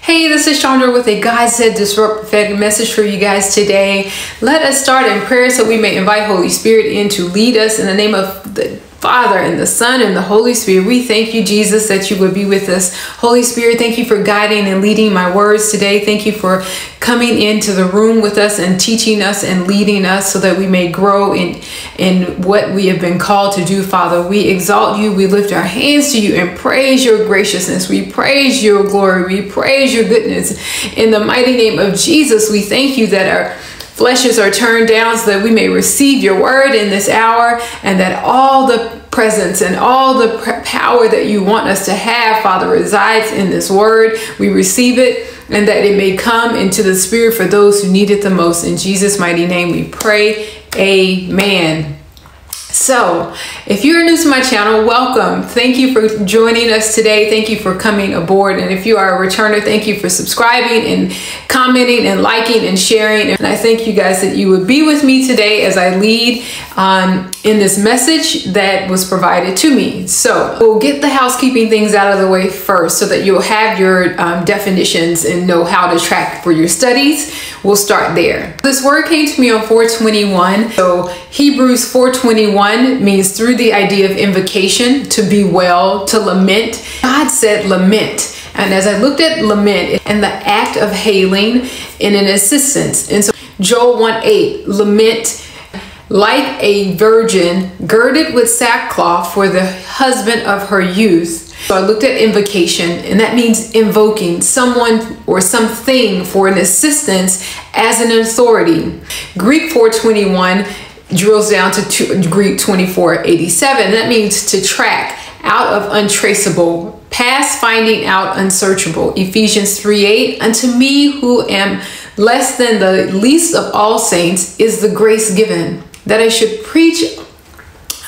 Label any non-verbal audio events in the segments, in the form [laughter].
Hey, this is Chondra with a God Said Disrupt prophetic message for you guys today. Let us start in prayer so we may invite Holy Spirit in to lead us in the name of the Father and the Son and the Holy Spirit. We thank you, Jesus, that you would be with us. Holy Spirit, thank you for guiding and leading my words today. Thank you for coming into the room with us and teaching us and leading us so that we may grow in, in what we have been called to do, Father. We exalt you. We lift our hands to you and praise your graciousness. We praise your glory. We praise your goodness. In the mighty name of Jesus, we thank you that our fleshes are turned down so that we may receive your word in this hour and that all the presence and all the power that you want us to have, Father, resides in this word. We receive it and that it may come into the spirit for those who need it the most. In Jesus' mighty name we pray. Amen. So, if you're new to my channel, welcome. Thank you for joining us today. Thank you for coming aboard. And if you are a returner, thank you for subscribing and commenting and liking and sharing. And I thank you guys that you would be with me today as I lead um, in this message that was provided to me. So, we'll get the housekeeping things out of the way first so that you'll have your um, definitions and know how to track for your studies. We'll start there. This word came to me on 421. So, Hebrews 421 means through the idea of invocation, to be well, to lament. God said lament. And as I looked at lament and the act of hailing in an assistance. And so Joel 1 8, lament like a virgin girded with sackcloth for the husband of her youth. So I looked at invocation, and that means invoking someone or something for an assistance as an authority. Greek 421 drills down to two, Greek 2487. That means to track out of untraceable, past finding out unsearchable. Ephesians 3 8. Unto me who am less than the least of all saints is the grace given that I should preach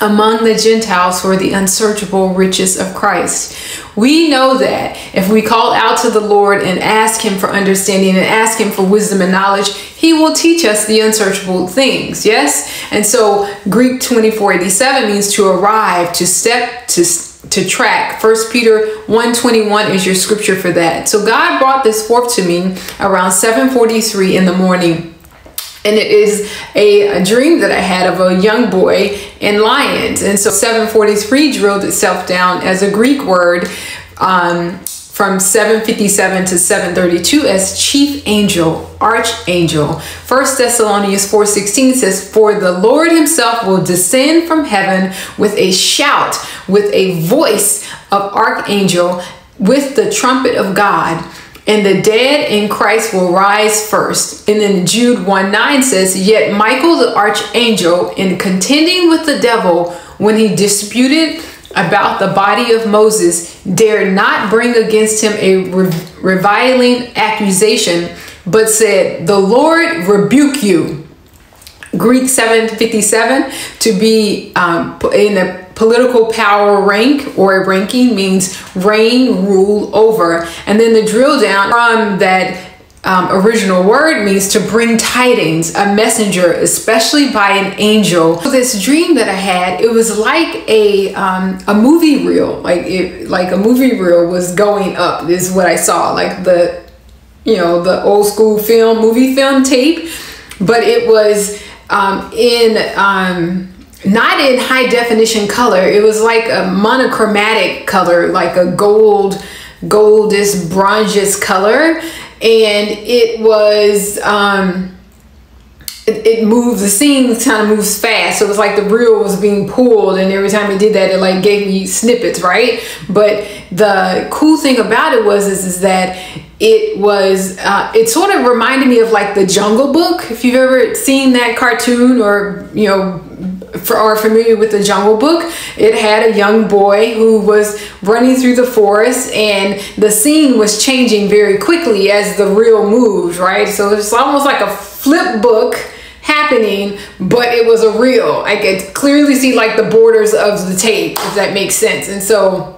among the Gentiles for the unsearchable riches of Christ. We know that if we call out to the Lord and ask Him for understanding and ask Him for wisdom and knowledge, He will teach us the unsearchable things. Yes? And so Greek 2487 means to arrive, to step, to to track. First Peter 121 is your scripture for that. So God brought this forth to me around 7:43 in the morning and it is a, a, dream that I had of a young boy in lions. And so 743 drilled itself down as a Greek word um, from 757 to 732 as chief angel, archangel. First Thessalonians 4:16 says, "For the Lord himself will descend from heaven with a shout, with a voice of archangel, with the trumpet of God." And the dead in Christ will rise first. And then Jude 1 9 says, Yet Michael the archangel, in contending with the devil when he disputed about the body of Moses, dared not bring against him a reviling accusation, but said, The Lord rebuke you. Greek 757 to be um, in a political power rank or ranking means reign, rule over. And then the drill down from that um, original word means to bring tidings, a messenger, especially by an angel. So this dream that I had, it was like a um, a movie reel, like it, like a movie reel was going up. Is what I saw, like the you know the old school film, movie film tape, but it was um, in um, not in high definition color. It was like a monochromatic color, like a gold, goldish, bronzish color. And it was, um, it, it moves, the scene kind of moves fast. So it was like the reel was being pulled and every time it did that, it like gave me snippets, right? But the cool thing about it was, is, is that it was uh, it sort of reminded me of like the jungle book if you've ever seen that cartoon or you know are familiar with the jungle book it had a young boy who was running through the forest and the scene was changing very quickly as the reel moved right? So it's almost like a flip book happening but it was a reel. I could clearly see like the borders of the tape if that makes sense. And so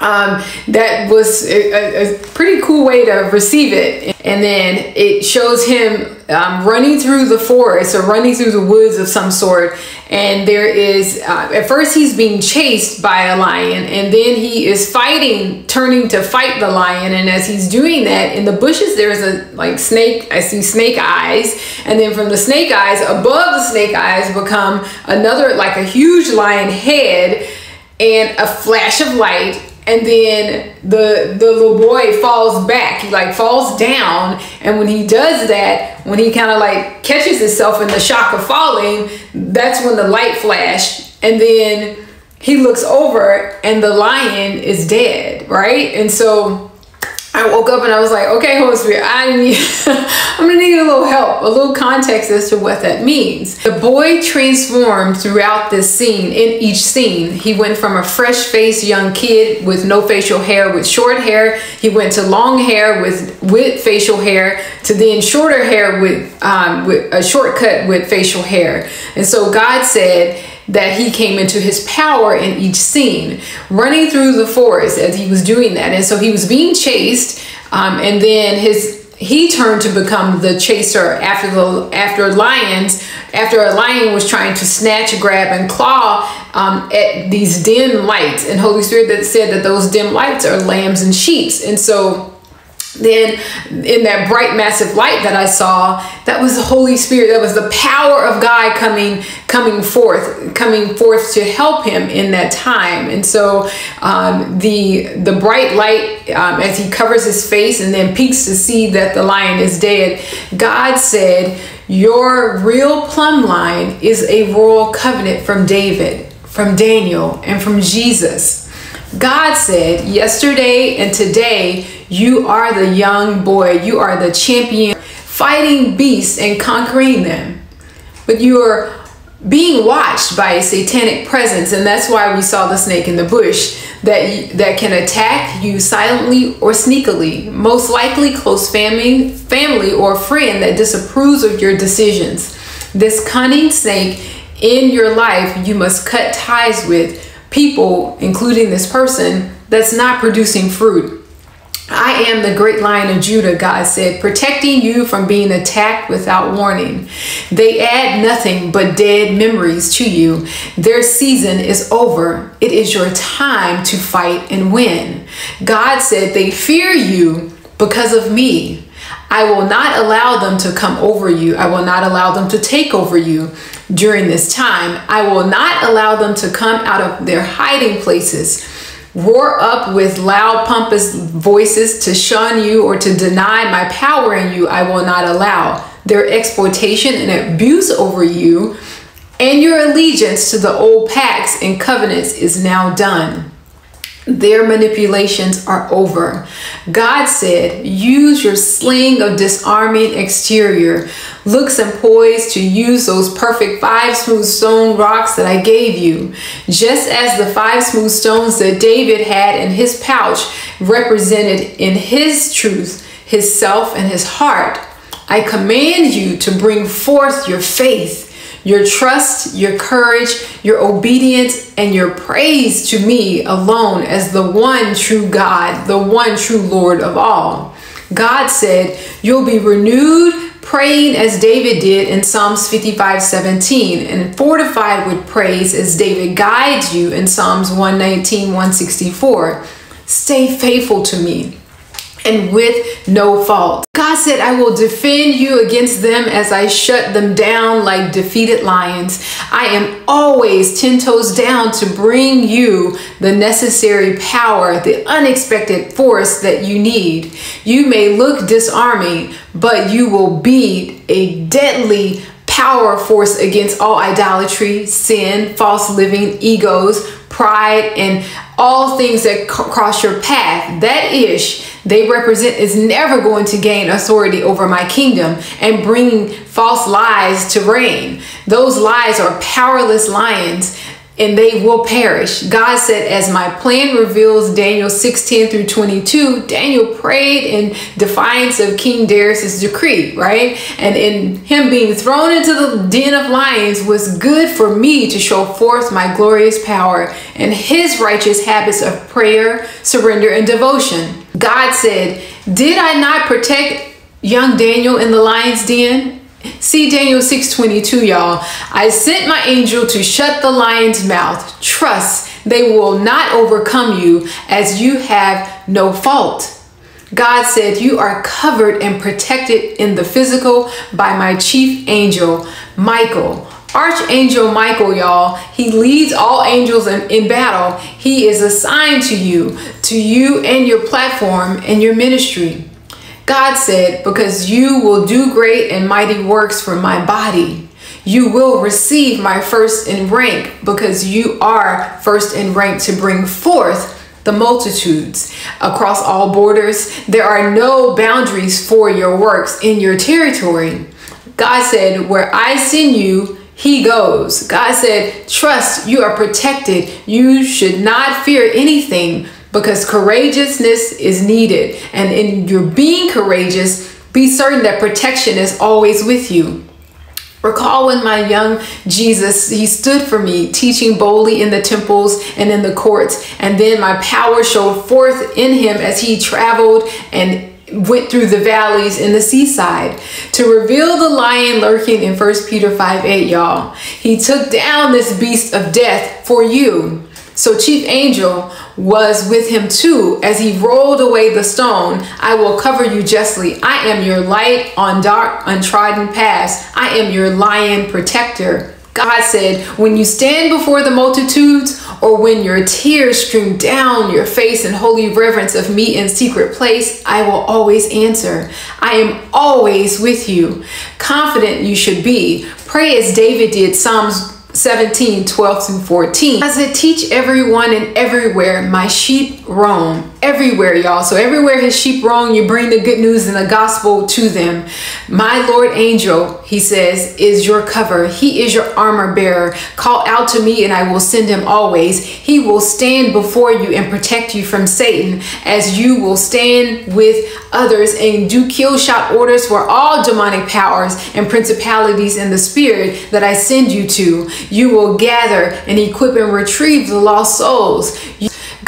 um, that was a, a, pretty cool way to receive it. And then it shows him um, running through the forest or running through the woods of some sort. And there is, uh, at first, he's being chased by a lion, and then he is fighting, turning to fight the lion. And as he's doing that, in the bushes, there's a like snake. I see snake eyes. And then from the snake eyes, above the snake eyes, become another, like a huge lion head and a flash of light and then the the little boy falls back. He like falls down. And when he does that when he kind of like catches himself in the shock of falling that's when the light flashed. And then he looks over and the lion is dead right? And so I woke up and I was like, okay, Holy Spirit, I need, [laughs] I'm gonna need a little help, a little context as to what that means. The boy transformed throughout this scene, in each scene. He went from a fresh faced young kid with no facial hair, with short hair. He went to long hair with, with facial hair, to then shorter hair with, um, with a shortcut with facial hair. And so God said, that he came into his power in each scene, running through the forest as he was doing that. And so he was being chased, um, and then his he turned to become the chaser after the after lions after a lion was trying to snatch grab and claw um, at these dim lights and holy spirit that said that those dim lights are lambs and sheep and so then in that bright massive light that i saw that was the holy spirit that was the power of god coming coming forth coming forth to help him in that time. And so um, the the bright light um, as he covers his face and then peeks to see that the lion is dead god said your real plumb line is a royal covenant from david from daniel and from jesus. God said, Yesterday and today, you are the young boy, you are the champion, fighting beasts and conquering them. But you are being watched by a satanic presence, and that's why we saw the snake in the bush that that can attack you silently or sneakily. Most likely, close family, family or friend that disapproves of your decisions. This cunning snake in your life, you must cut ties with people, including this person, that's not producing fruit. I am the great lion of Judah, God said, protecting you from being attacked without warning. They add nothing but dead memories to you. Their season is over. It is your time to fight and win. God said, They fear you because of me. I will not allow them to come over you. I will not allow them to take over you during this time. I will not allow them to come out of their hiding places, roar up with loud, pompous voices to shun you or to deny my power in you. I will not allow their exploitation and abuse over you. And your allegiance to the old pacts and covenants is now done. Their manipulations are over. God said, use your sling of disarming exterior, looks and poise to use those perfect five smooth stone rocks that I gave you. Just as the five smooth stones that David had in his pouch represented in his truth, his self, and his heart, I command you to bring forth your faith your trust, your courage, your obedience, and your praise to me alone as the one true God, the one true Lord of all. God said, You'll be renewed praying as David did in Psalms 55 17, and fortified with praise as David guides you in Psalms 119 164. Stay faithful to me and with no fault. God said, I will defend you against them as I shut them down like defeated lions. I am always 10 toes down to bring you the necessary power, the unexpected force that you need. You may look disarming, but you will be a deadly power force against all idolatry, sin, false living, egos, pride, and all things that cross your path. That ish they represent is never going to gain authority over my kingdom and bring false lies to reign. Those lies are powerless lions and they will perish. God said, as my plan reveals Daniel 16 through 22, Daniel prayed in defiance of King Darius's decree, right? And in him being thrown into the den of lions was good for me to show forth my glorious power and his righteous habits of prayer, surrender, and devotion. God said, Did I not protect young Daniel in the lion's den? See Daniel 6:22, y'all. I sent my angel to shut the lion's mouth. Trust they will not overcome you as you have no fault. God said, You are covered and protected in the physical by my chief angel, Michael. Archangel Michael, y'all, he leads all angels in, in battle. He is assigned to you, to you and your platform and your ministry. God said, Because you will do great and mighty works for my body. You will receive my first in rank because you are first in rank to bring forth the multitudes across all borders. There are no boundaries for your works in your territory. God said, Where I send you, he goes. God said, Trust, you are protected. You should not fear anything because courageousness is needed. And in your being courageous, be certain that protection is always with you. Recall when my young Jesus, he stood for me, teaching boldly in the temples and in the courts. And then my power showed forth in him as he traveled and went through the valleys and the seaside to reveal the lion lurking in 1 Peter 5 8, y'all. He took down this beast of death for you. So Chief Angel was with him too as he rolled away the stone. I will cover you justly. I am your light on dark, untrodden paths. I am your lion protector. God said, when you stand before the multitudes, or when your tears stream down your face in holy reverence of me in secret place, I will always answer. I am always with you. Confident you should be. Pray as David did, Psalms 17, 12 through 14. As I teach everyone and everywhere, my sheep roam. Everywhere, y'all. So everywhere his sheep roam, you bring the good news and the gospel to them. My Lord angel, he says, is your cover. He is your armor bearer. Call out to me and I will send him always. He will stand before you and protect you from Satan as you will stand with others and do kill shot orders for all demonic powers and principalities in the spirit that I send you to you will gather and equip and retrieve the lost souls.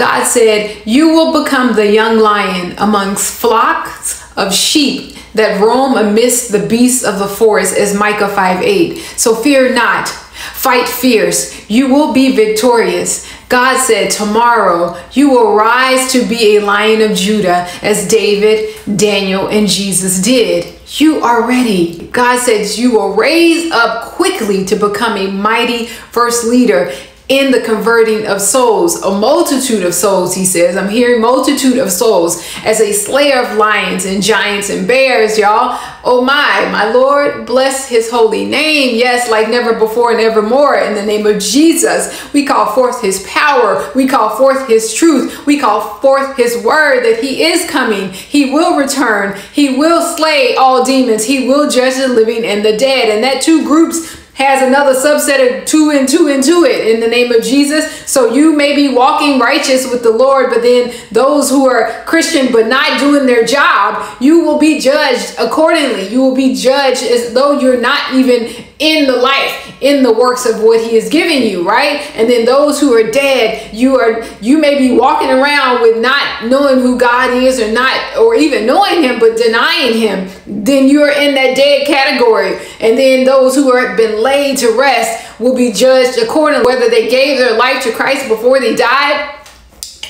God said, You will become the young lion amongst flocks of sheep that roam amidst the beasts of the forest, as Micah 5 8. So fear not, fight fierce, you will be victorious. God said, Tomorrow you will rise to be a lion of Judah, as David, Daniel, and Jesus did. You are ready. God says you will raise up quickly to become a mighty first leader in the converting of souls, a multitude of souls, he says. I'm hearing multitude of souls as a slayer of lions and giants and bears, y'all. Oh my, my Lord, bless his holy name. Yes, like never before and evermore. In the name of Jesus, we call forth his power. We call forth his truth. We call forth his word that he is coming. He will return. He will slay all demons. He will judge the living and the dead. And that two groups has another subset of two and two into it in the name of Jesus. So you may be walking righteous with the Lord, but then those who are Christian but not doing their job, you will be judged accordingly. You will be judged as though you're not even in the life, in the works of what he is giving you, right? And then those who are dead, you are you may be walking around with not knowing who God is or not or even knowing him but denying him. Then you're in that dead category. And then those who are been laid to rest will be judged according whether they gave their life to Christ before they died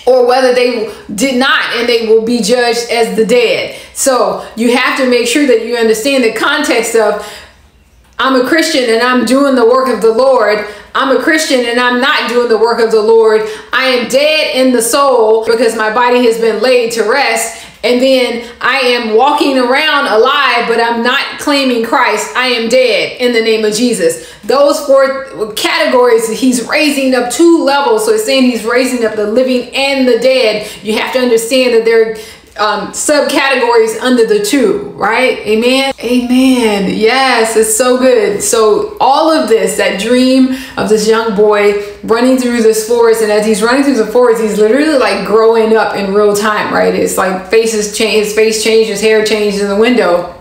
or whether they did not and they will be judged as the dead. So you have to make sure that you understand the context of I'm a Christian and I'm doing the work of the Lord. I'm a Christian and I'm not doing the work of the Lord. I am dead in the soul because my body has been laid to rest. And then I am walking around alive, but I'm not claiming Christ. I am dead in the name of Jesus. Those four categories, he's raising up two levels. So it's saying he's raising up the living and the dead. You have to understand that they're um, subcategories under the two, right? Amen. Amen. Yes, it's so good. So all of this, that dream of this young boy running through this forest, and as he's running through the forest, he's literally like growing up in real time, right? It's like faces change, his face changes, hair changes in the window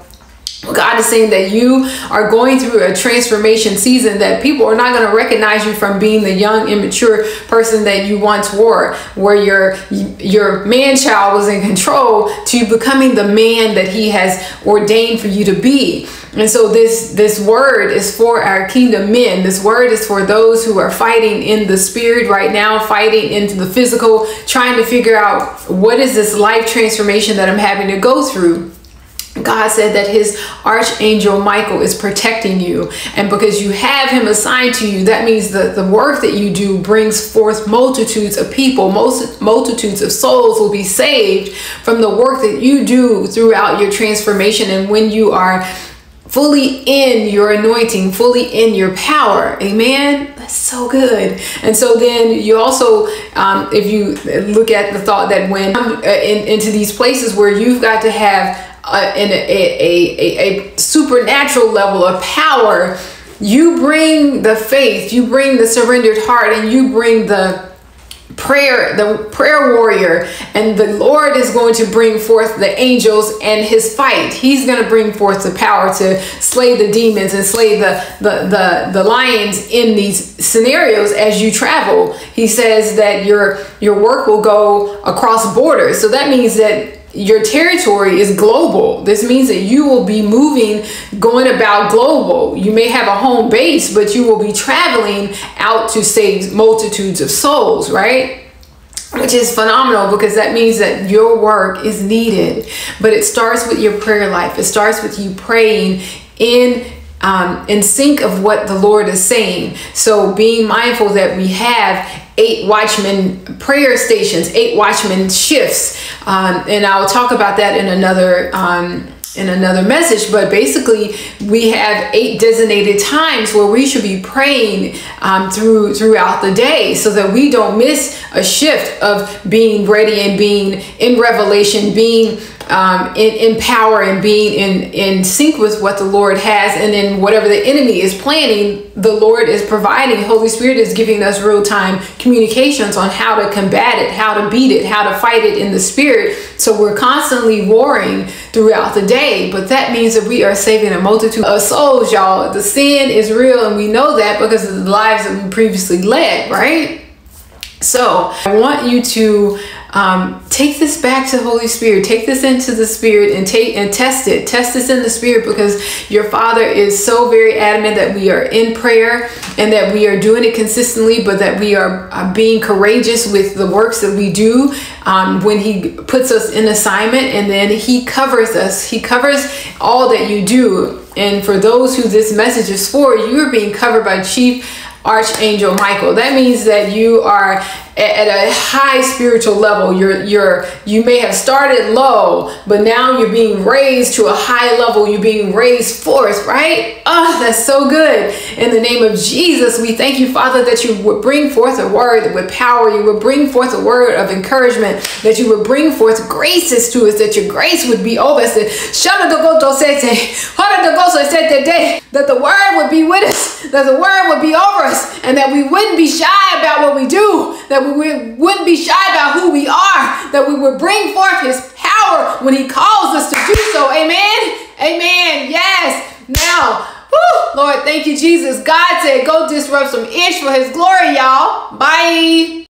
God is saying that you are going through a transformation season that people are not going to recognize you from being the young, immature person that you once were, where your your man child was in control to becoming the man that he has ordained for you to be. And so this this word is for our kingdom men. This word is for those who are fighting in the spirit right now, fighting into the physical, trying to figure out what is this life transformation that I'm having to go through. God said that his archangel Michael is protecting you. And because you have him assigned to you, that means that the work that you do brings forth multitudes of people, most multitudes of souls will be saved from the work that you do throughout your transformation. And when you are fully in your anointing, fully in your power. Amen. That's so good. And so then you also, um, if you look at the thought that when uh, in, into these places where you've got to have uh, in a, a, a, a supernatural level of power, you bring the faith, you bring the surrendered heart, and you bring the prayer, the prayer warrior, and the Lord is going to bring forth the angels and his fight. He's going to bring forth the power to slay the demons and slay the, the, the, the lions in these scenarios as you travel. He says that your, your work will go across borders. So that means that your territory is global. This means that you will be moving, going about global. You may have a home base, but you will be traveling out to save multitudes of souls, right? Which is phenomenal because that means that your work is needed. But it starts with your prayer life, it starts with you praying in um, in sync of what the Lord is saying. So being mindful that we have eight watchman prayer stations, eight watchman shifts, um, and I'll talk about that in another. Um, in another message, but basically we have eight designated times where we should be praying um, through throughout the day, so that we don't miss a shift of being ready and being in revelation, being um, in, in power and being in, in sync with what the Lord has. And then whatever the enemy is planning, the Lord is providing. Holy Spirit is giving us real time communications on how to combat it, how to beat it, how to fight it in the spirit. So we're constantly warring throughout the day. But that means that we are saving a multitude of souls, y'all. The sin is real, and we know that because of the lives that we previously led, right? So I want you to um, take this back to Holy Spirit. Take this into the Spirit and take and test it. Test this in the Spirit because your Father is so very adamant that we are in prayer and that we are doing it consistently, but that we are uh, being courageous with the works that we do um, when He puts us in assignment, and then He covers us. He covers all that you do. And for those who this message is for, you are being covered by Chief Archangel Michael. That means that you are at a high spiritual level. You're you're you may have started low, but now you're being raised to a high level. You're being raised forth, right? Oh, that's so good. In the name of Jesus, we thank you, Father, that you would bring forth a word with power. You would bring forth a word of encouragement. That you would bring forth graces to us. That your grace would be over us. That the word would be with us. That the word would be over us, and that we wouldn't be shy about what we do. That we wouldn't be shy about who we are, that we would bring forth his power when he calls us to do so. Amen. Amen. Yes. Now, whew, Lord, thank you, Jesus. God said, go disrupt some ish for his glory, y'all. Bye.